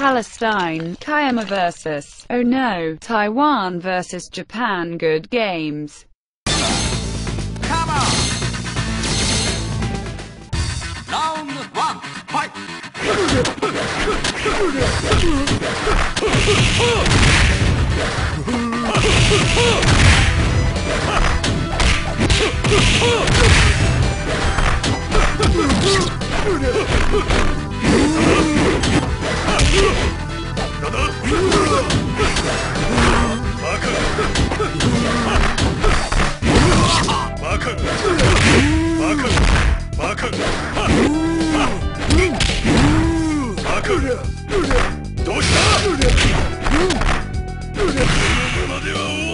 Palestine, Kayama vs. Oh no, Taiwan vs. Japan Good games. Come on! Round one, fight! うしたこのままでは終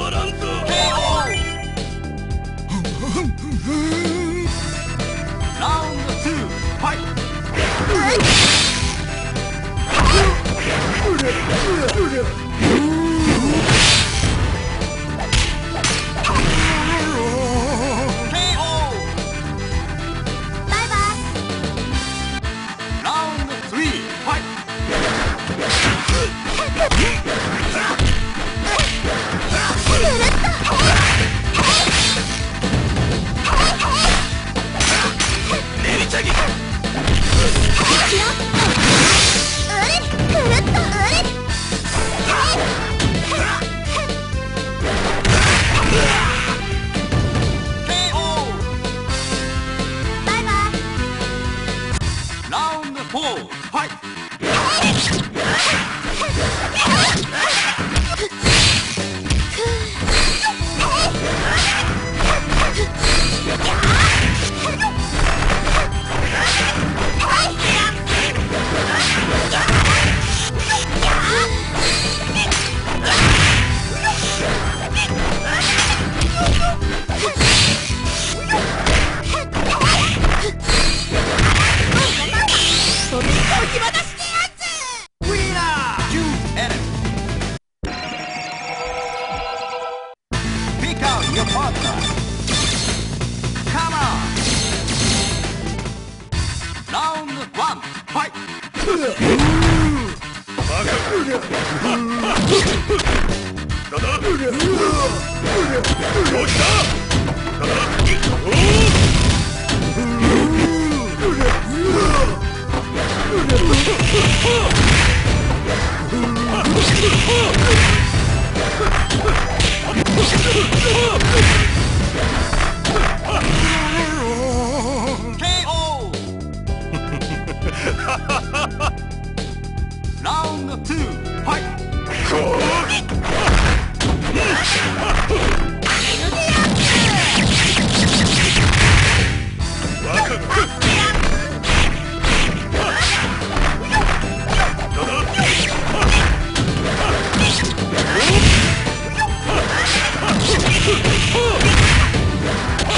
one, fight.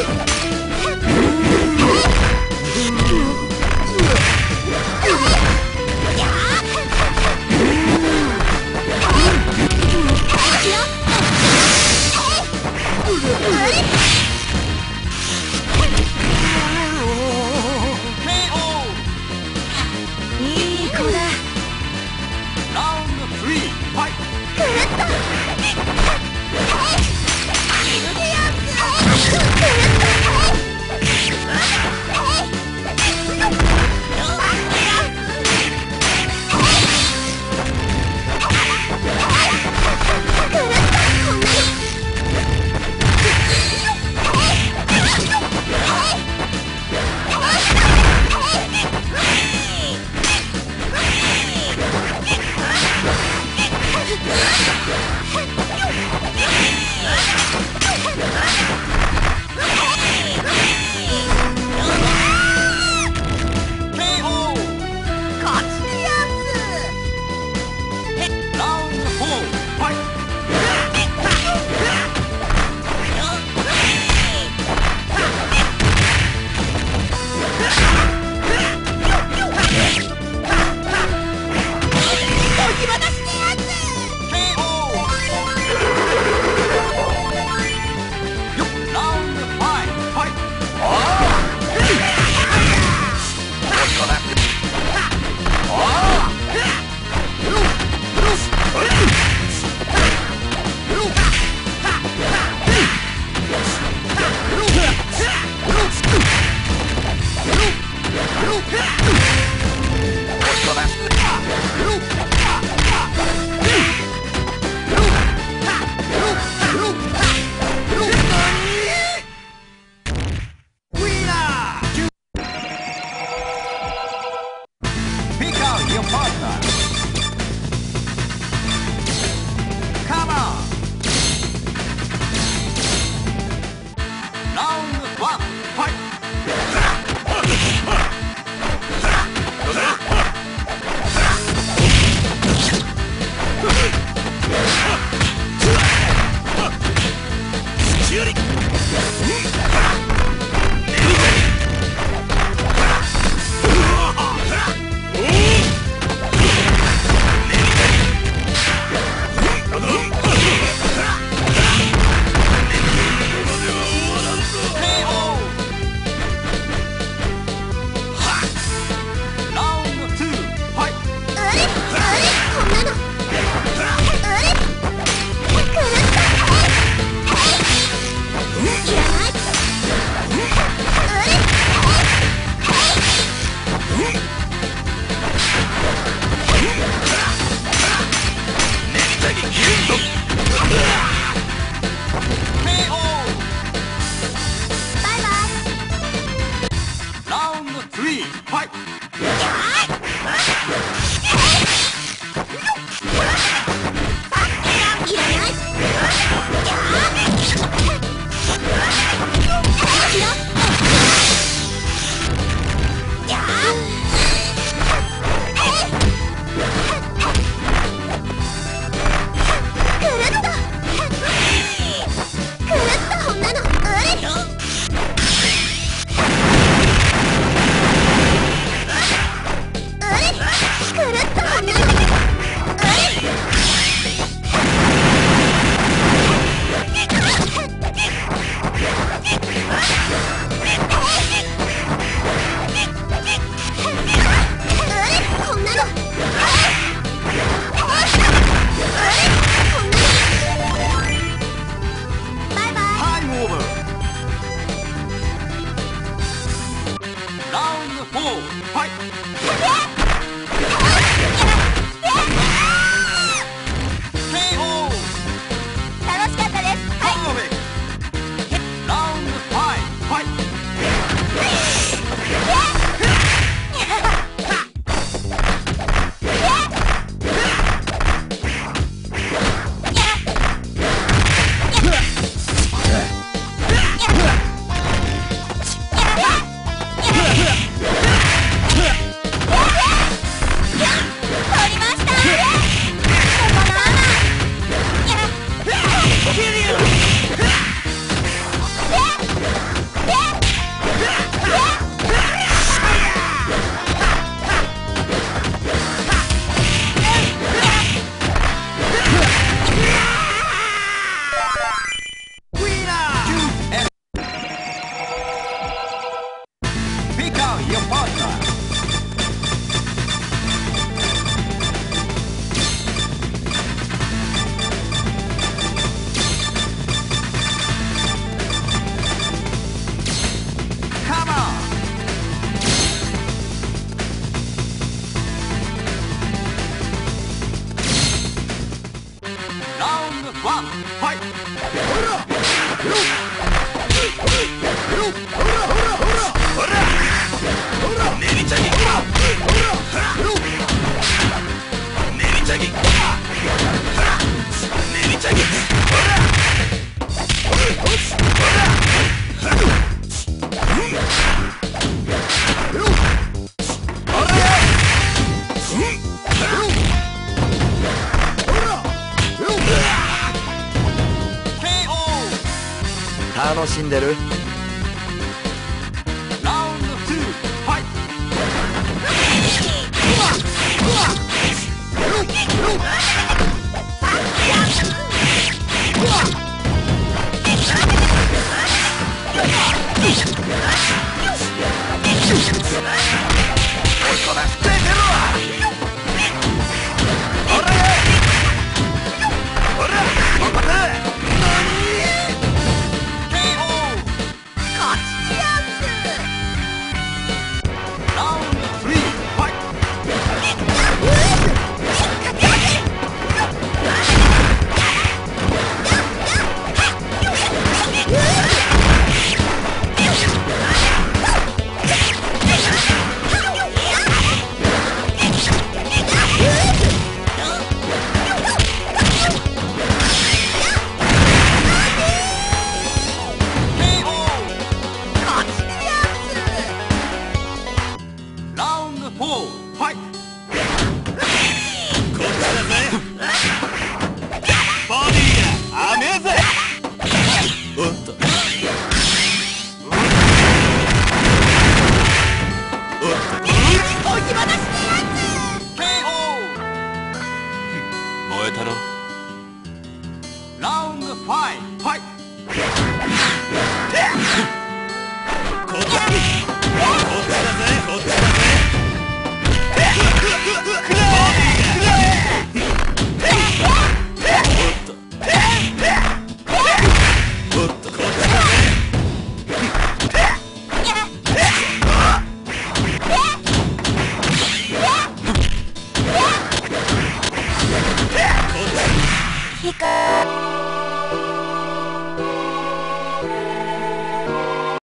いウワンファイほらメビチャギメビチャギメビチャギほら Mm-hmm. 楽しんでる？